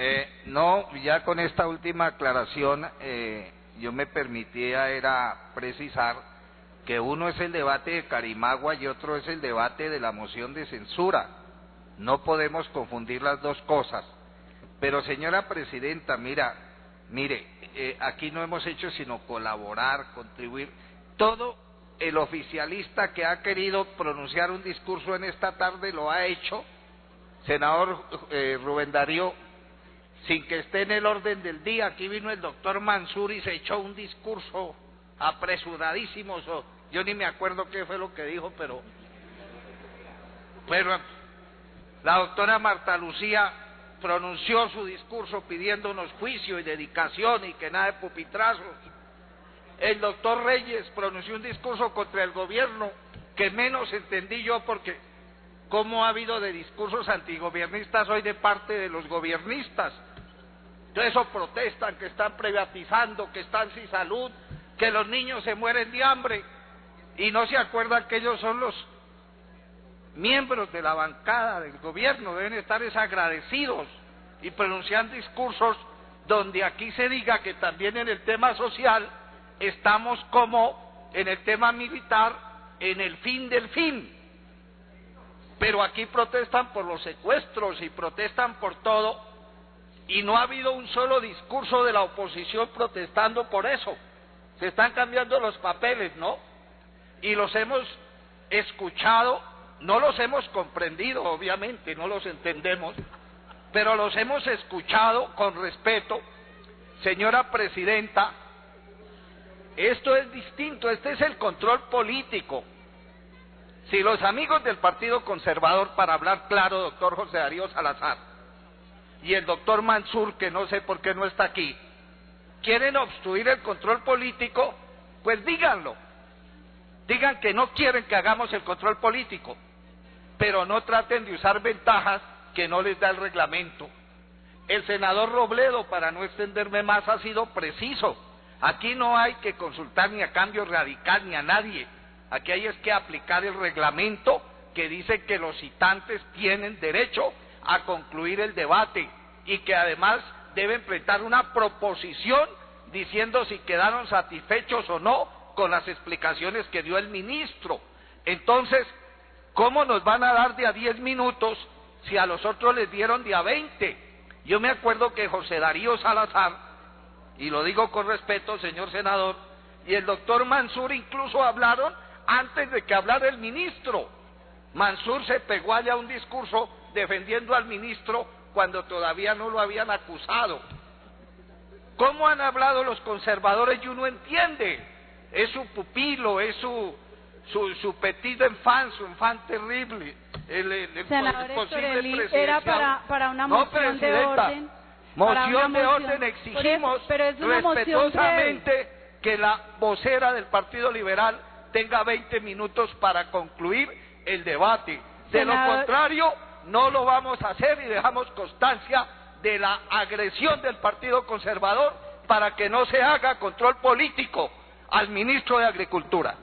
Eh, no, ya con esta última aclaración, eh, yo me permitía era precisar que uno es el debate de Carimagua y otro es el debate de la moción de censura. No podemos confundir las dos cosas. Pero señora presidenta, mira, mire, eh, aquí no hemos hecho sino colaborar, contribuir. Todo el oficialista que ha querido pronunciar un discurso en esta tarde lo ha hecho. Senador eh, Rubén Darío, sin que esté en el orden del día, aquí vino el doctor Mansur y se echó un discurso apresuradísimo. yo ni me acuerdo qué fue lo que dijo, pero, pero la doctora Marta Lucía pronunció su discurso pidiéndonos juicio y dedicación y que nada de pupitrazos. El doctor Reyes pronunció un discurso contra el gobierno que menos entendí yo porque cómo ha habido de discursos antigobiernistas hoy de parte de los gobiernistas. Entonces eso protestan que están privatizando, que están sin salud, que los niños se mueren de hambre. Y no se acuerdan que ellos son los miembros de la bancada del gobierno, deben estar desagradecidos y pronunciar discursos donde aquí se diga que también en el tema social estamos como en el tema militar en el fin del fin. Pero aquí protestan por los secuestros y protestan por todo y no ha habido un solo discurso de la oposición protestando por eso. Se están cambiando los papeles, ¿no? Y los hemos escuchado, no los hemos comprendido, obviamente, no los entendemos, pero los hemos escuchado con respeto. Señora Presidenta, esto es distinto, este es el control político. Si los amigos del Partido Conservador, para hablar claro, doctor José Darío Salazar, y el doctor Mansur, que no sé por qué no está aquí, quieren obstruir el control político, pues díganlo. Digan que no quieren que hagamos el control político, pero no traten de usar ventajas que no les da el reglamento. El senador Robledo, para no extenderme más, ha sido preciso Aquí no hay que consultar ni a cambio radical ni a nadie. Aquí hay es que aplicar el reglamento que dice que los citantes tienen derecho a concluir el debate y que además deben presentar una proposición diciendo si quedaron satisfechos o no con las explicaciones que dio el ministro. Entonces, ¿cómo nos van a dar de a 10 minutos si a los otros les dieron de a 20? Yo me acuerdo que José Darío Salazar y lo digo con respeto, señor senador, y el doctor Mansur incluso hablaron antes de que hablara el ministro. Mansur se pegó allá un discurso defendiendo al ministro cuando todavía no lo habían acusado. ¿Cómo han hablado los conservadores y uno entiende? Es su pupilo, es su, su, su petit enfant, su enfant terrible. El, el, posible era para, para una moción de orden Moción de orden exigimos respetuosamente que la vocera del Partido Liberal tenga 20 minutos para concluir el debate. De lo contrario, no lo vamos a hacer y dejamos constancia de la agresión del Partido Conservador para que no se haga control político al ministro de Agricultura.